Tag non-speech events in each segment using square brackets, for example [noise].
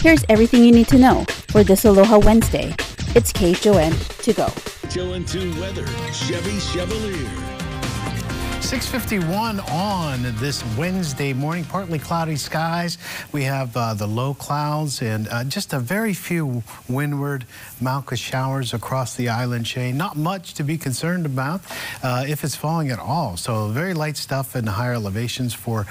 Here's everything you need to know for this Aloha Wednesday. It's KHON to go. Joe and 2 weather, Chevy Chevalier. 651 on this Wednesday morning, partly cloudy skies. We have uh, the low clouds and uh, just a very few windward Mauka showers across the island chain. Not much to be concerned about uh, if it's falling at all. So very light stuff in higher elevations for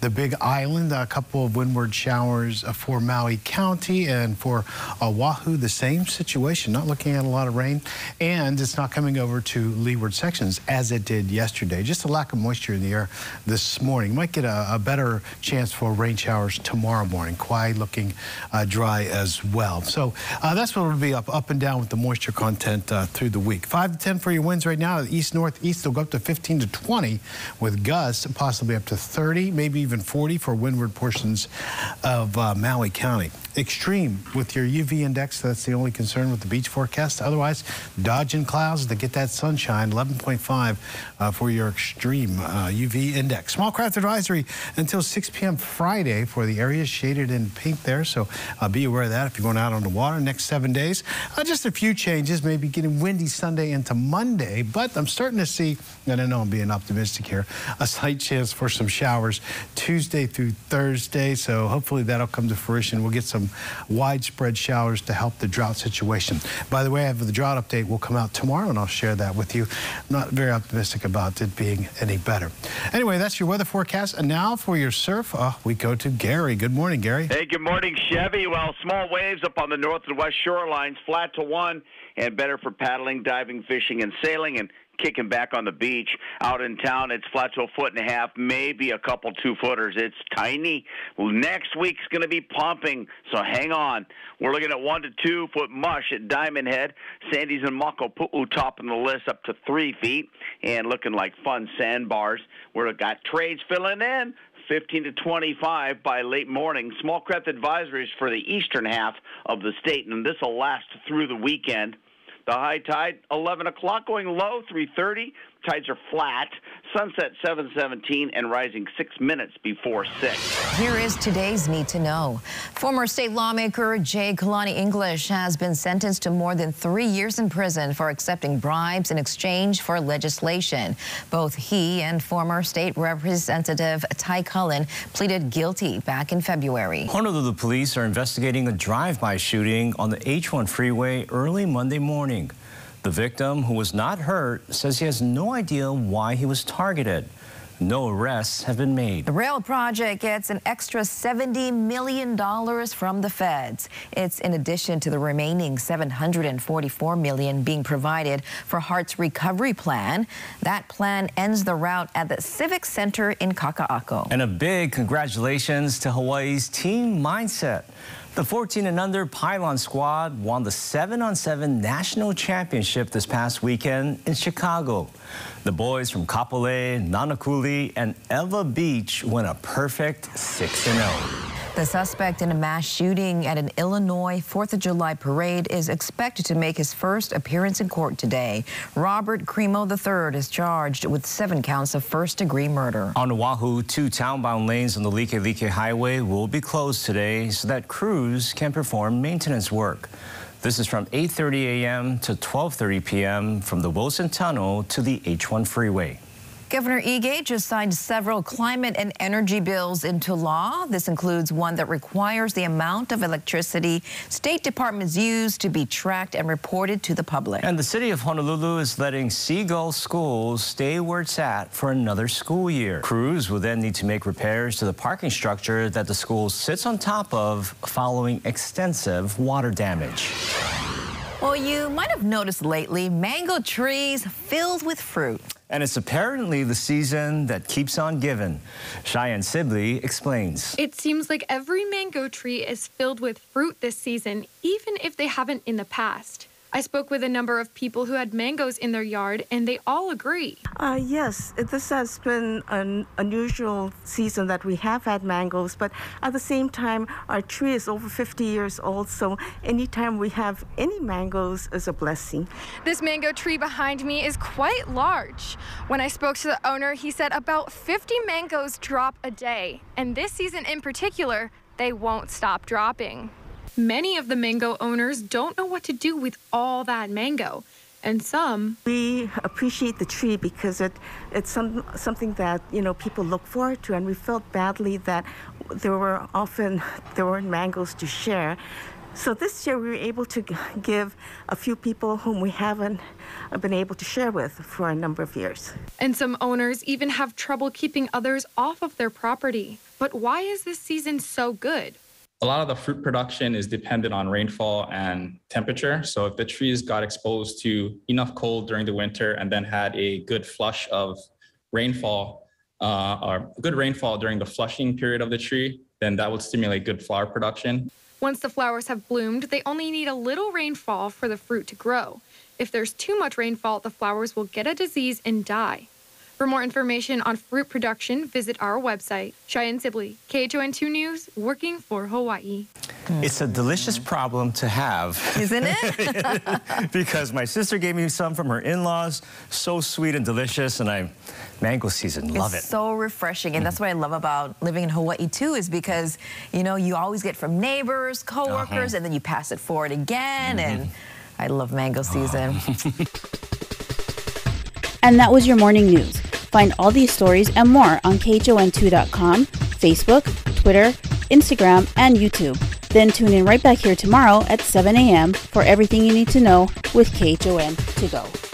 the big island. A couple of windward showers for Maui County and for Oahu, the same situation. Not looking at a lot of rain and it's not coming over to leeward sections as it did yesterday. Just a lack of moisture in the air this morning. Might get a, a better chance for rain showers tomorrow morning. Quiet looking uh, dry as well. So uh, that's what will be up, up and down with the moisture content uh, through the week. 5 to 10 for your winds right now. East northeast will go up to 15 to 20 with gusts possibly up to 30, maybe even 40 for windward portions of uh, Maui County extreme with your UV index. That's the only concern with the beach forecast. Otherwise, dodging clouds to get that sunshine. 11.5 uh, for your extreme uh, UV index. Small craft advisory until 6 p.m. Friday for the areas shaded in pink there. So uh, be aware of that if you're going out on the water next seven days. Uh, just a few changes, maybe getting windy Sunday into Monday, but I'm starting to see, and I know I'm being optimistic here, a slight chance for some showers Tuesday through Thursday. So hopefully that'll come to fruition. We'll get some widespread showers to help the drought situation. By the way, I have the drought update will come out tomorrow, and I'll share that with you. not very optimistic about it being any better. Anyway, that's your weather forecast. And now for your surf, uh, we go to Gary. Good morning, Gary. Hey, good morning, Chevy. Well, small waves up on the north and west shorelines, flat to one, and better for paddling, diving, fishing, and sailing. And kicking back on the beach. Out in town, it's flat to a foot and a half, maybe a couple two footers. It's tiny. Next week's going to be pumping, so hang on. We're looking at one to two foot mush at Diamond Head. Sandy's and Makapu'u topping the list up to three feet and looking like fun sandbars. We've got trades filling in. 15 to 25 by late morning. Small craft advisories for the eastern half of the state, and this will last through the weekend. The high tide 11 o'clock, going low 3:30. Tides are flat. Sunset 7:17 and rising six minutes before six. Here is today's need to know. Former state lawmaker Jay Kalani English has been sentenced to more than three years in prison for accepting bribes in exchange for legislation. Both he and former state representative Ty Cullen pleaded guilty back in February. Honolulu police are investigating a drive-by shooting on the H1 freeway early Monday morning. The victim, who was not hurt, says he has no idea why he was targeted. No arrests have been made. The rail project gets an extra $70 million from the feds. It's in addition to the remaining 744 million being provided for HART's recovery plan. That plan ends the route at the Civic Center in Kaka'ako. And a big congratulations to Hawaii's team mindset. The 14 and under Pylon squad won the 7 on 7 national championship this past weekend in Chicago. The boys from Kapolei, Nanakuli, and Ewa Beach won a perfect 6 0. The suspect in a mass shooting at an Illinois 4th of July parade is expected to make his first appearance in court today. Robert Crimo III is charged with seven counts of first-degree murder. On Oahu, two townbound lanes on the Likelike Highway will be closed today so that crews can perform maintenance work. This is from 8.30 a.m. to 12.30 p.m. from the Wilson Tunnel to the H1 freeway. Governor Ige just signed several climate and energy bills into law. This includes one that requires the amount of electricity state departments use to be tracked and reported to the public. And the city of Honolulu is letting Seagull Schools stay where it's at for another school year. Crews will then need to make repairs to the parking structure that the school sits on top of following extensive water damage. Well, you might have noticed lately mango trees filled with fruit. And it's apparently the season that keeps on giving. Cheyenne Sibley explains. It seems like every mango tree is filled with fruit this season, even if they haven't in the past. I spoke with a number of people who had mangoes in their yard, and they all agree. Uh, yes, this has been an unusual season that we have had mangoes, but at the same time, our tree is over 50 years old, so anytime we have any mangoes is a blessing. This mango tree behind me is quite large. When I spoke to the owner, he said about 50 mangoes drop a day, and this season in particular, they won't stop dropping. Many of the mango owners don't know what to do with all that mango. And some we appreciate the tree because it it's some something that you know people look forward to, and we felt badly that there were often there weren't mangoes to share. So this year we were able to give a few people whom we haven't been able to share with for a number of years. And some owners even have trouble keeping others off of their property. But why is this season so good? A lot of the fruit production is dependent on rainfall and temperature. So if the trees got exposed to enough cold during the winter and then had a good flush of rainfall uh, or good rainfall during the flushing period of the tree, then that would stimulate good flower production. Once the flowers have bloomed, they only need a little rainfall for the fruit to grow. If there's too much rainfall, the flowers will get a disease and die. For more information on fruit production, visit our website. Cheyenne Sibley, KHON2 News, working for Hawaii. It's a delicious problem to have. Isn't it? [laughs] because my sister gave me some from her in-laws. So sweet and delicious, and I, mango season, love it's it. so refreshing, and that's what I love about living in Hawaii too, is because, you know, you always get from neighbors, coworkers, uh -huh. and then you pass it forward again, mm -hmm. and I love mango season. [laughs] and that was your morning news. Find all these stories and more on KHON2.com, Facebook, Twitter, Instagram, and YouTube. Then tune in right back here tomorrow at 7 a.m. for everything you need to know with KHON to go.